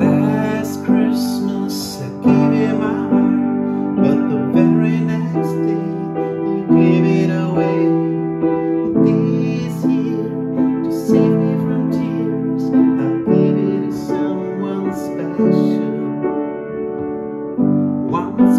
Last Christmas I gave you my heart, but the very next day you gave it away. This year, to save me from tears, I'll give it to someone special. Once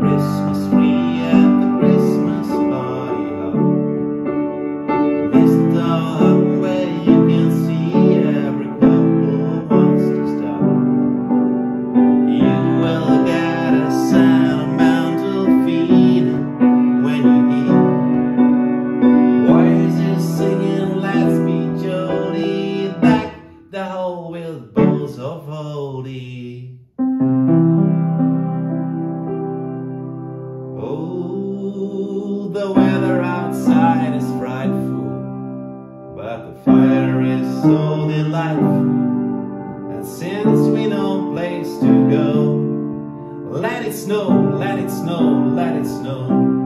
Christmas tree at the Christmas party hop. Mr. the weather outside is frightful, but the fire is so delightful. And since we no place to go, let it snow, let it snow, let it snow.